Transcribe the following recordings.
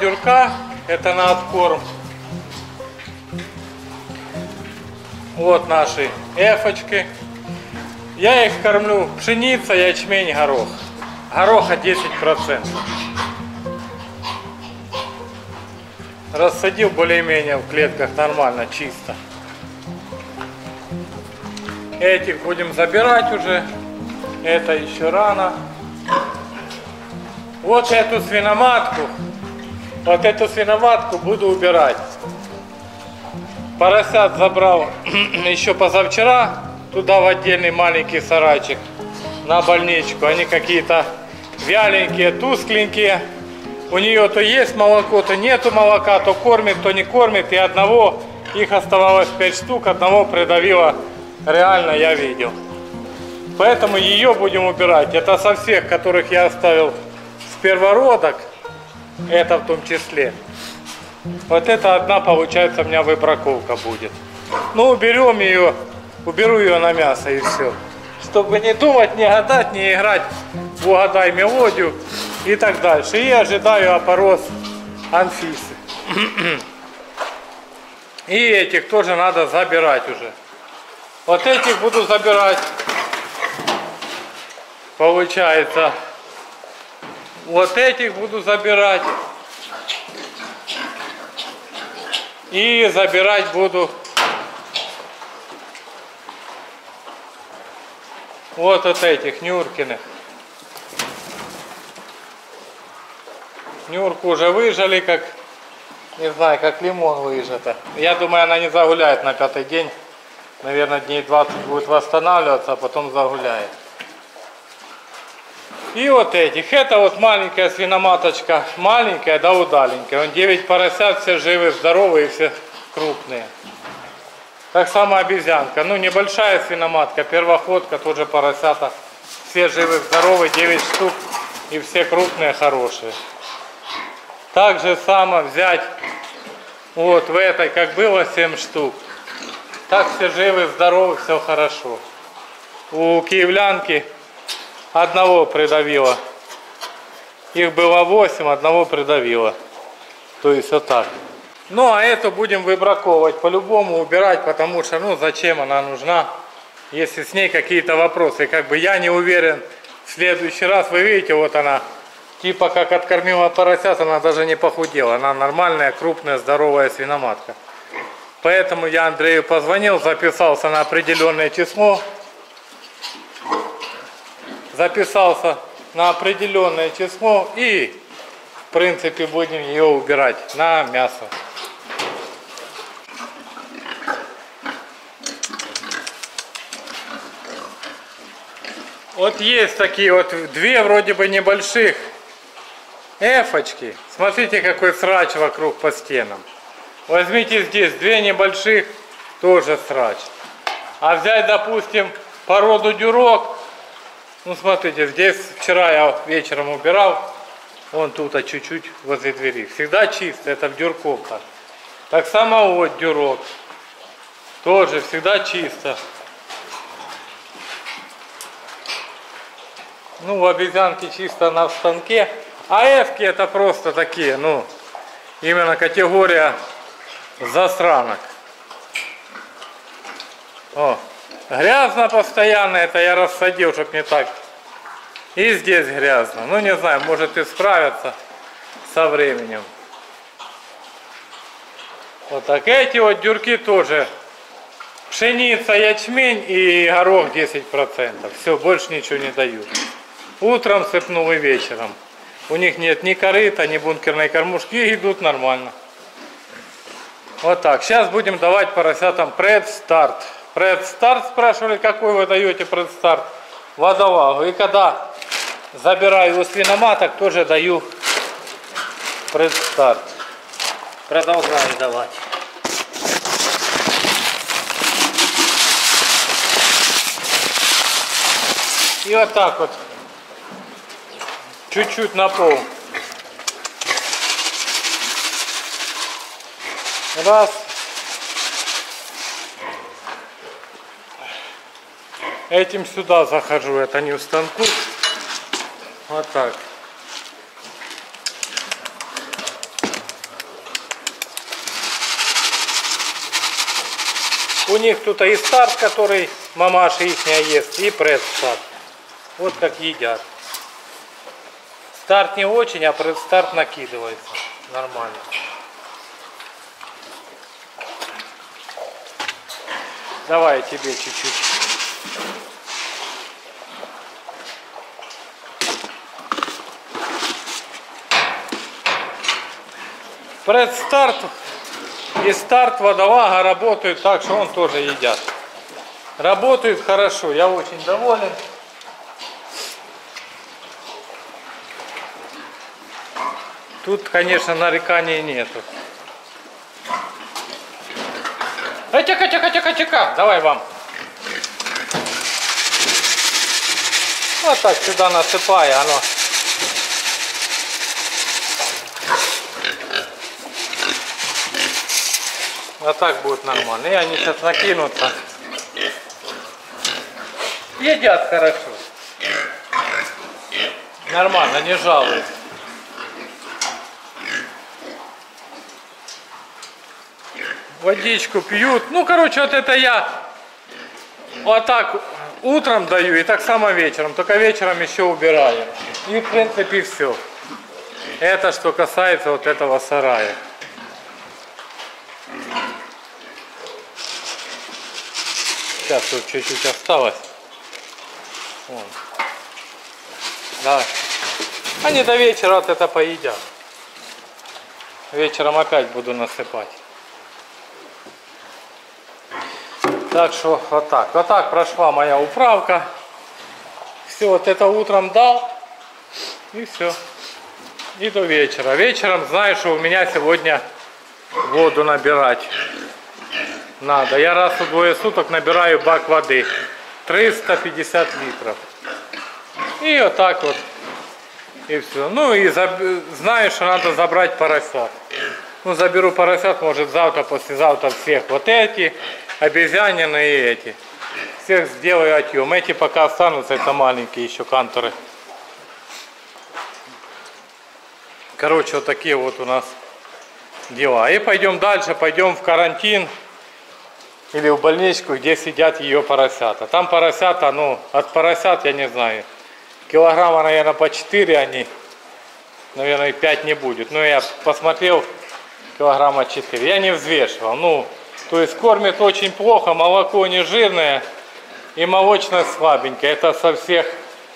дюрка, это на откорм. Вот наши эфочки. Я их кормлю пшеница, ячмень, горох. Гороха 10%. Рассадил более-менее в клетках нормально, чисто. Этих будем забирать уже. Это еще рано. Вот эту свиноматку, вот эту свиноматку буду убирать. Поросят забрал еще позавчера туда в отдельный маленький сарайчик на больничку. Они какие-то вяленькие, тускленькие. У нее то есть молоко, то нету молока, то кормит, то не кормит. И одного, их оставалось 5 штук, одного придавило, реально я видел. Поэтому ее будем убирать. Это со всех, которых я оставил первородок, это в том числе. Вот это одна, получается, у меня выбраковка будет. Ну, уберем ее, уберу ее на мясо и все. Чтобы не думать, не гадать, не играть в угадай мелодию и так дальше. И ожидаю опорос Анфисы. И этих тоже надо забирать уже. Вот этих буду забирать. Получается, вот этих буду забирать. И забирать буду вот от этих Нюркиных. Нюрку уже выжали, как, не знаю, как лимон выжата. Я думаю, она не загуляет на пятый день. Наверное, дней 20 будет восстанавливаться, а потом загуляет. И вот этих. Это вот маленькая свиноматочка. Маленькая, да удаленькая. Он 9 поросят, все живы, здоровые, все крупные. Так само обезьянка. Ну, небольшая свиноматка, первоходка, тоже поросята. Все живы, здоровые, 9 штук. И все крупные, хорошие. Так же само взять вот в этой, как было 7 штук. Так все живы, здоровы, все хорошо. У киевлянки одного придавило. Их было 8, одного придавило. То есть вот так. Ну а эту будем выбраковывать по-любому, убирать, потому что ну зачем она нужна, если с ней какие-то вопросы. Как бы я не уверен, в следующий раз, вы видите, вот она, типа как откормила поросят, она даже не похудела. Она нормальная, крупная, здоровая свиноматка. Поэтому я Андрею позвонил, записался на определенное число записался на определенное число и в принципе будем ее убирать на мясо. Вот есть такие вот две вроде бы небольших эфочки. Смотрите, какой срач вокруг по стенам. Возьмите здесь две небольших, тоже срач. А взять, допустим, породу дюрок, ну, смотрите, здесь вчера я вечером убирал, вон тут а чуть-чуть возле двери. Всегда чисто, это в дюрком так. Само вот дюрок. Тоже всегда чисто. Ну, в обезьянке чисто на станке. А эвки это просто такие, ну, именно категория засранок. О, Грязно постоянно, это я рассадил, чтобы не так И здесь грязно. Ну не знаю, может и справятся со временем. Вот так. Эти вот дюрки тоже. Пшеница, ячмень и горох 10%. Все, больше ничего не дают. Утром сыпнул и вечером. У них нет ни корыта, ни бункерной кормушки, и идут нормально. Вот так. Сейчас будем давать поросятам предстарт. Предстарт спрашивали, какой вы даете предстарт? Водовагу. И когда забираю у свиноматок, тоже даю предстарт. Продолжаю давать. И вот так вот. Чуть-чуть на пол. Раз. Этим сюда захожу, это не в станку. Вот так. У них тут и старт, который мамаша их ест, и предстарт. Вот как едят. Старт не очень, а предстарт накидывается. Нормально. Давай тебе чуть-чуть. Предстарт и старт водолага работают так, что он тоже едят. Работают хорошо, я очень доволен. Тут, конечно, нареканий нету. Эй, тихо, тихо, тихо, тихо. Давай вам. Вот так сюда насыпай, оно. А так будет нормально. И они сейчас накинутся. Едят хорошо. Нормально, не жалуют. Водичку пьют. Ну, короче, вот это я вот так утром даю и так само вечером. Только вечером еще убираю. И, в принципе, все. Это что касается вот этого сарая. Сейчас тут чуть-чуть осталось. Да. Они до вечера вот это поедят. Вечером опять буду насыпать. Так что вот так. Вот так прошла моя управка. Все, вот это утром дал. И все. И до вечера. Вечером знаю, что у меня сегодня воду набирать надо. Я раз в двое суток набираю бак воды. 350 литров. И вот так вот. И все. Ну и заб... знаю, что надо забрать поросят. Ну заберу поросят, может завтра, послезавтра всех. Вот эти, обезьянины и эти. Всех сделаю отъем. Эти пока останутся, это маленькие еще канторы. Короче, вот такие вот у нас дела. И пойдем дальше, пойдем в карантин или в больничку, где сидят ее поросята. Там поросята, ну, от поросят, я не знаю, килограмма, наверное, по 4 они, наверное, 5 не будет. Но я посмотрел, килограмма 4. Я не взвешивал. Ну, то есть кормят очень плохо, молоко не жирное и молочность слабенькая. Это со всех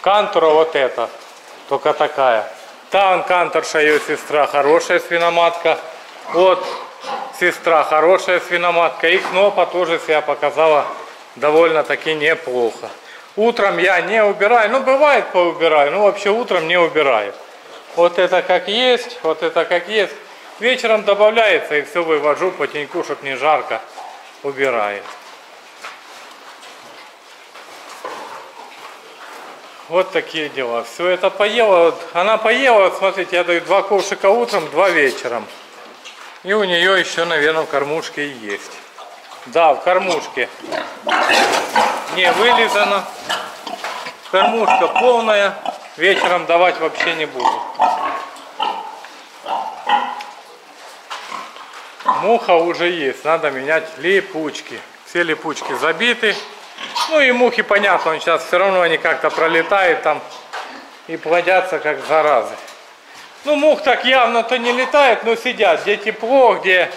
кантура вот это, только такая. Там канторша ее сестра, хорошая свиноматка. Вот сестра, хорошая свиноматка. И Кнопа тоже себя показала довольно-таки неплохо. Утром я не убираю, ну бывает поубираю, но вообще утром не убираю. Вот это как есть, вот это как есть. Вечером добавляется и все вывожу потеньку, чтобы не жарко убираю. Вот такие дела. Все это поела. Вот она поела, вот смотрите, я даю два ковшика утром, два вечером. И у нее еще, наверное, в кормушке и есть. Да, в кормушке не вылизано. Кормушка полная. Вечером давать вообще не буду. Муха уже есть. Надо менять липучки. Все липучки забиты. Ну и мухи, понятно, он сейчас все равно они как-то пролетают там и плодятся как заразы. Ну, мух так явно-то не летает, но сидят, где тепло, где,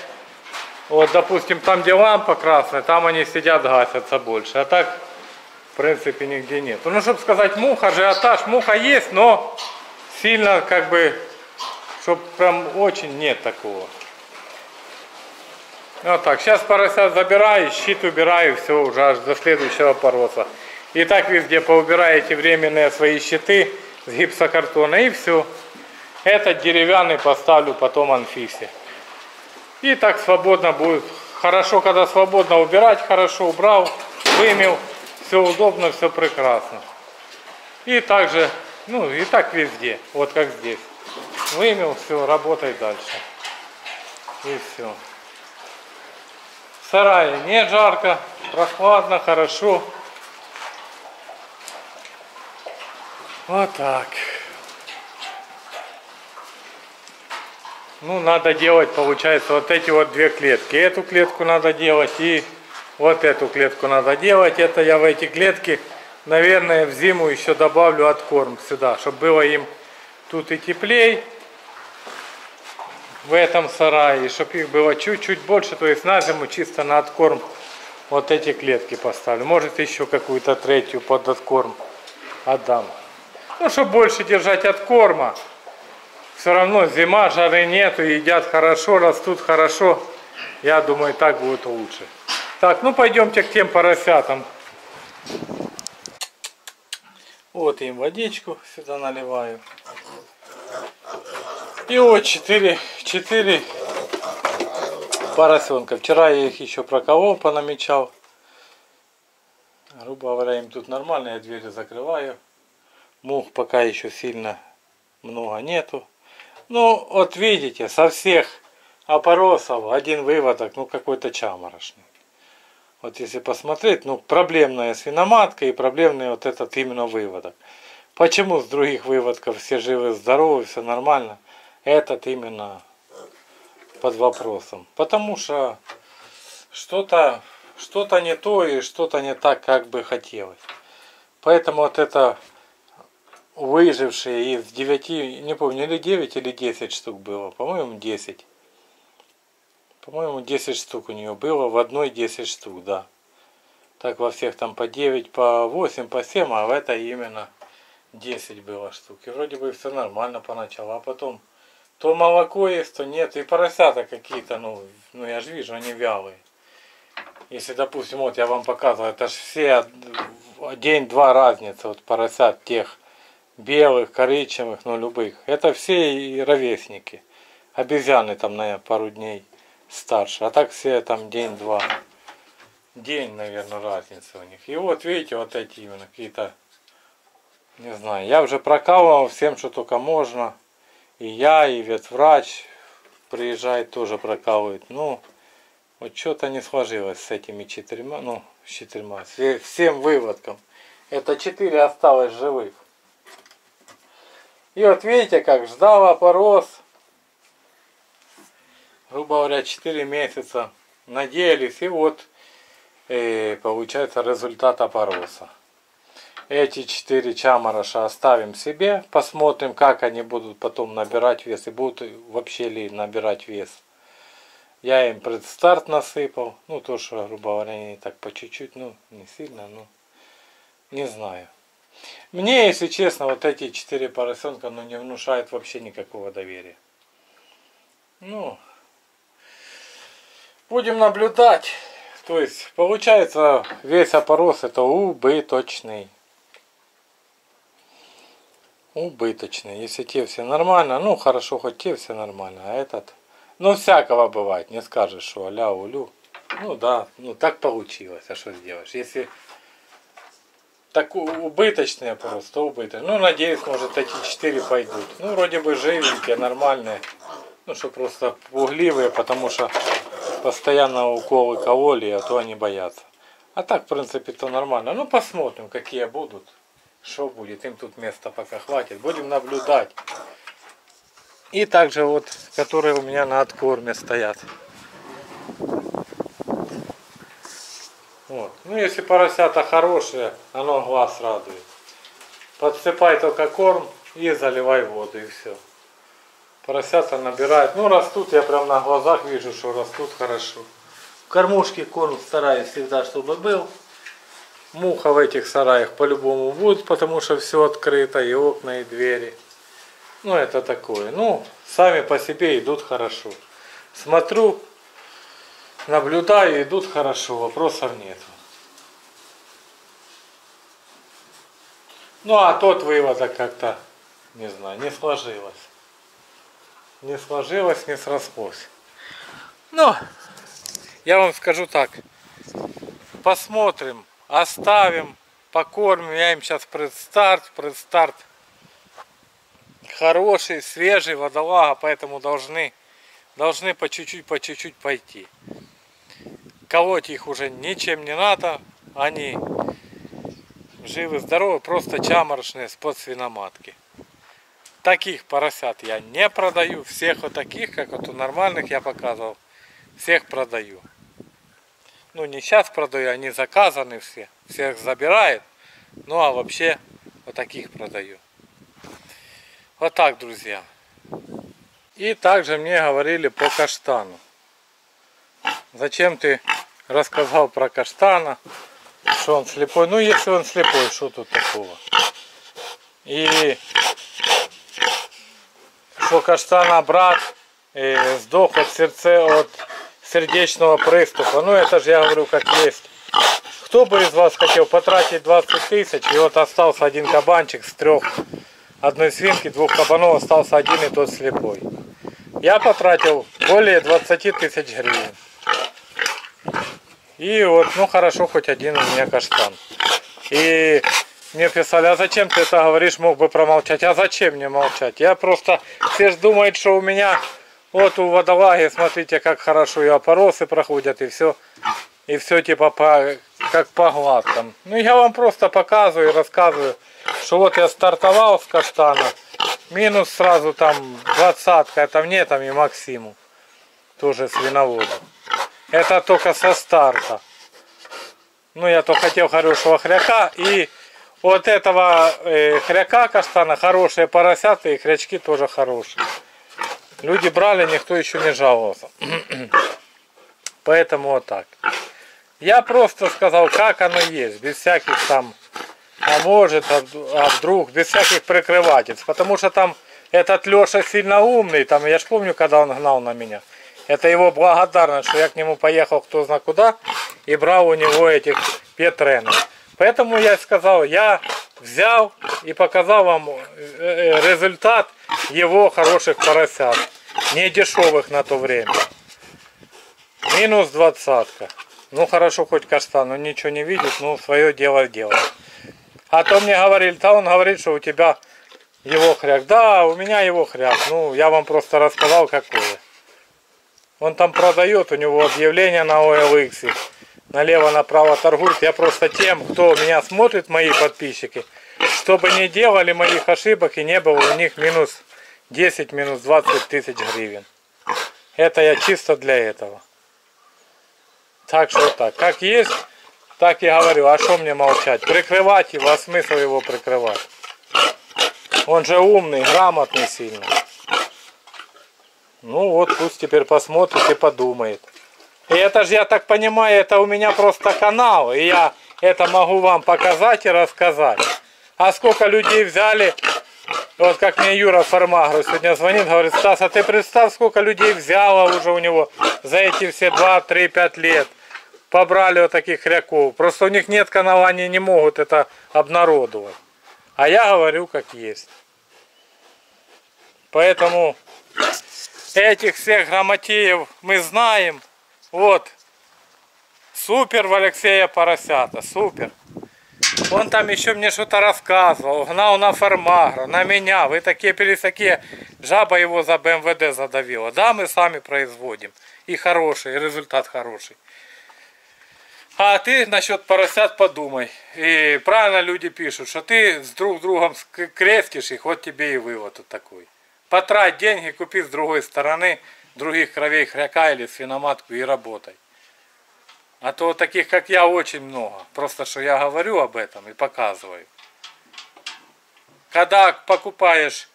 вот, допустим, там, где лампа красная, там они сидят, гасятся больше. А так, в принципе, нигде нет. Ну, чтобы сказать, мух, ажиотаж, муха есть, но сильно, как бы, чтобы прям очень нет такого. Вот так, сейчас поросят забираю, щит убираю, все, уже аж до следующего пороса. И так везде поубираете временные свои щиты с гипсокартона и все. Этот деревянный поставлю потом анфисе. И так свободно будет. Хорошо, когда свободно убирать, хорошо убрал, вымел. Все удобно, все прекрасно. И также, ну и так везде, вот как здесь. Вымел, все, работай дальше. И все. В сарае не жарко, прохладно, хорошо. Вот так. Ну, надо делать, получается, вот эти вот две клетки. Эту клетку надо делать и вот эту клетку надо делать. Это я в эти клетки, наверное, в зиму еще добавлю откорм сюда, чтобы было им тут и теплей в этом сарае, чтобы их было чуть-чуть больше, то есть на зиму чисто на откорм вот эти клетки поставлю. Может еще какую-то третью под откорм отдам. Ну, чтобы больше держать откорма. Все равно зима, жары нету, едят хорошо, растут хорошо. Я думаю, так будет лучше. Так, ну пойдемте к тем поросятам. Вот им водичку сюда наливаю. И вот 4, 4 поросенка. Вчера я их еще проколол, понамечал. Грубо говоря, им тут нормально, я двери закрываю. Мух пока еще сильно много нету. Ну, вот видите, со всех опоросов один выводок, ну какой-то чаморошный. Вот если посмотреть, ну проблемная свиноматка и проблемный вот этот именно выводок. Почему с других выводков все живы, здоровы, все нормально? Этот именно под вопросом. Потому что что-то что-то не то и что-то не так, как бы хотелось. Поэтому вот это выжившие из 9, не помню, или 9 или 10 штук было, по-моему 10. По-моему 10 штук у нее было, в одной 10 штук, да. Так во всех там по 9, по 8, по 7, а в этой именно 10 было штук. И вроде бы все нормально поначалу, а потом то молоко есть, то нет. И поросята какие-то, ну, ну я же вижу, они вялые. Если, допустим, вот я вам показываю, это же все день-два разница, вот поросят тех белых, коричневых, ну любых. Это все и ровесники. Обезьяны там на пару дней старше, а так все там день-два. День, наверное, разница у них. И вот видите, вот эти именно какие-то, не знаю, я уже прокалывал всем, что только можно. И я, и ветврач приезжает, тоже прокалывает. Ну, вот что-то не сложилось с этими четырьмя, ну, с четырьмя, с всем выводком. Это четыре осталось живых. И вот видите, как ждал опорос. Грубо говоря, 4 месяца надеялись. И вот э, получается результат опороса. Эти 4 чамороша оставим себе. Посмотрим, как они будут потом набирать вес. И будут вообще ли набирать вес. Я им предстарт насыпал. Ну, то, что, грубо говоря, они так по чуть-чуть, ну, не сильно, ну, не знаю. Мне, если честно, вот эти четыре поросенка ну, не внушают вообще никакого доверия. Ну, будем наблюдать. То есть, получается, весь опорос это убыточный. Убыточный. Если те все нормально, ну хорошо, хоть те все нормально, а этот... Ну, всякого бывает, не скажешь, что аля улю. Ну да, ну так получилось, а что сделаешь? Если так убыточные просто, убыточные. Ну, надеюсь, может, эти четыре пойдут. Ну, вроде бы живенькие, нормальные. Ну, что просто пугливые, потому что постоянно уколы кололи, а то они боятся. А так, в принципе, то нормально. Ну, посмотрим, какие будут. Что будет. Им тут места пока хватит. Будем наблюдать. И также вот, которые у меня на откорме стоят. Вот. Ну, если поросята хорошие, оно глаз радует. Подсыпай только корм и заливай воду и все. Поросята набирают. Ну растут, я прям на глазах вижу, что растут хорошо. В кормушке корм стараюсь всегда, чтобы был. Муха в этих сараях по-любому будет, потому что все открыто, и окна, и двери. Ну, это такое. Ну, сами по себе идут хорошо. Смотрю, наблюдаю, идут хорошо, вопросов нет. Ну, а тот вывода как-то, не знаю, не сложилось. Не сложилось, не срослось. Ну, я вам скажу так. Посмотрим, оставим, покормим. Я им сейчас предстарт, предстарт хороший, свежий, водолага, поэтому должны, должны по чуть-чуть, по чуть-чуть пойти. Колоть их уже ничем не надо, они живы, здоровы, просто чаморочные с-под свиноматки. Таких поросят я не продаю, всех вот таких, как вот у нормальных я показывал, всех продаю. Ну не сейчас продаю, они заказаны все, всех забирают, ну а вообще вот таких продаю. Вот так, друзья. И также мне говорили по каштану. Зачем ты рассказал про каштана, что он слепой? Ну, если он слепой, что тут такого? И что каштана брат э, сдох от сердца, от сердечного приступа. Ну, это же я говорю, как есть. Кто бы из вас хотел потратить 20 тысяч, и вот остался один кабанчик с трех одной свинки, двух кабанов остался один и тот слепой. Я потратил более 20 тысяч гривен. И вот, ну хорошо, хоть один у меня каштан. И мне писали, а зачем ты это говоришь, мог бы промолчать. А зачем мне молчать? Я просто, все же думают, что у меня, вот у водолаги, смотрите, как хорошо и опоросы проходят, и все. И все типа по, как по гладкам. Ну я вам просто показываю и рассказываю, что вот я стартовал с каштана, минус сразу там двадцатка, это мне там и Максиму, тоже свиноводу. Это только со старта. Ну я то хотел хорошего хряка и вот этого э, хряка каштана хорошие поросята и хрячки тоже хорошие. Люди брали, никто еще не жаловался. Поэтому вот так. Я просто сказал, как оно есть, без всяких там, а может, а, а вдруг, без всяких прикрывательств. Потому что там этот Леша сильно умный, там, я ж помню, когда он гнал на меня. Это его благодарность, что я к нему поехал кто знает куда и брал у него этих петренов. Поэтому я сказал, я взял и показал вам э, э, результат его хороших поросят. Не дешевых на то время. Минус двадцатка. Ну хорошо, хоть каштан, он ничего не видит, ну свое дело делает. А то мне говорили, да он говорит, что у тебя его хряк. Да, у меня его хряк. Ну, я вам просто рассказал, какое. Он там продает, у него объявление на OLX. Налево-направо торгует. Я просто тем, кто меня смотрит, мои подписчики, чтобы не делали моих ошибок и не было у них минус 10, минус 20 тысяч гривен. Это я чисто для этого. Так что так. Как есть, так и говорю. А что мне молчать? Прикрывать его, а смысл его прикрывать? Он же умный, грамотный сильно. Ну вот, пусть теперь посмотрит и подумает. И это же, я так понимаю, это у меня просто канал. И я это могу вам показать и рассказать. А сколько людей взяли, вот как мне Юра Фармагру сегодня звонит, говорит, Стас, а ты представь, сколько людей взяло уже у него за эти все 2, 3, 5 лет побрали вот таких хряков. Просто у них нет канала, они не могут это обнародовать. А я говорю как есть. Поэтому этих всех грамотеев мы знаем. Вот. Супер в Алексея Поросята. Супер. Он там еще мне что-то рассказывал. Гнал на фармагра, на меня. Вы такие пересакие. Жаба его за БМВД задавила. Да, мы сами производим. И хороший, и результат хороший. А ты насчет поросят подумай. И правильно люди пишут, что ты с друг другом крестишь их, вот тебе и вывод вот такой. Потрать деньги, купи с другой стороны других кровей хряка или свиноматку и работай. А то таких, как я, очень много. Просто, что я говорю об этом и показываю. когда покупаешь,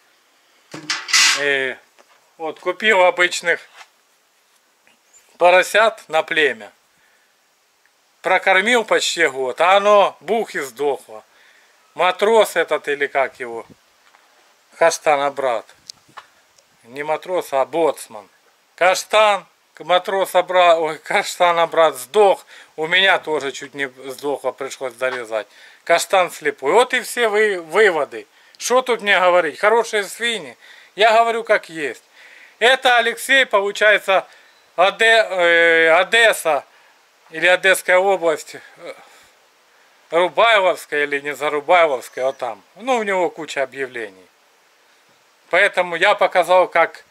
э, вот купил обычных поросят на племя, прокормил почти год, а оно бух и сдохло. Матрос этот или как его, Каштана брат. Не матрос, а боцман. Каштан, матроса брат, ой, каштана брат сдох. У меня тоже чуть не сдохло, пришлось залезать. Каштан слепой. Вот и все вы, выводы. Что тут мне говорить? Хорошие свиньи. Я говорю как есть. Это Алексей, получается, Оде, э, Одесса или Одесская область. Рубайловская или не Зарубайловская, вот там. Ну, у него куча объявлений. Поэтому я показал, как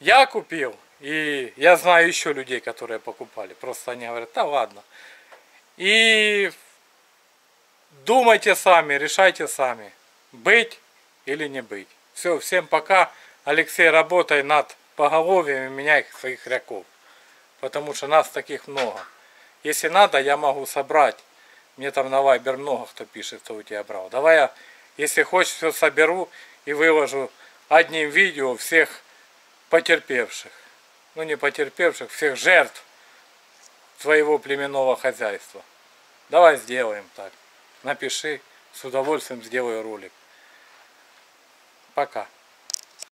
я купил, и я знаю еще людей, которые покупали. Просто они говорят, да ладно. И думайте сами, решайте сами, быть или не быть. Все, всем пока. Алексей, работай над поголовьем и своих ряков. Потому что нас таких много. Если надо, я могу собрать. Мне там на Вайбер много кто пишет, кто у тебя брал. Давай я, если хочешь, все соберу и выложу одним видео всех потерпевших. Ну не потерпевших, всех жертв твоего племенного хозяйства. Давай сделаем так. Напиши, с удовольствием сделаю ролик. Пока.